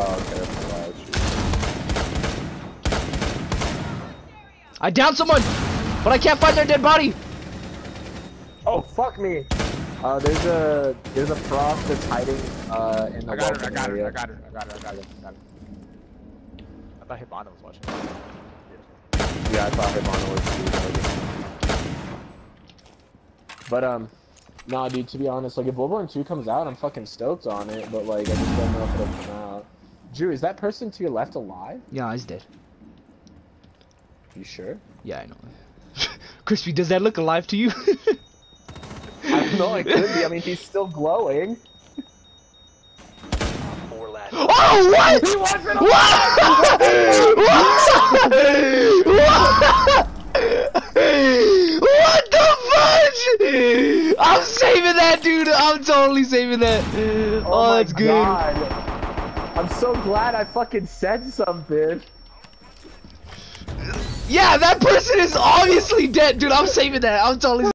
Oh, okay. That's why I. I downed someone, but I can't find their dead body. Oh, fuck me! Uh, there's a there's a frost that's hiding uh in the I got her, I welcome got her. I got her, I got her, I got her, I got her. I thought Hibana was watching. Yeah, I thought Hibana was too. But um, nah, dude. To be honest, like if Bloodborne 2 comes out, I'm fucking stoked on it. But like, I just don't know if it'll come out. Drew, is that person to your left alive? Yeah, he's dead. You sure? Yeah, I know. Crispy, does that look alive to you? I don't know. It could be. I mean, he's still glowing. Oh, what? He wasn't what? what the fudge? I'm saving that, dude. I'm totally saving that. Oh, oh my that's good. I'm so glad I fucking said something. Yeah, that person is obviously dead, dude. I'm saving that. I'm totally.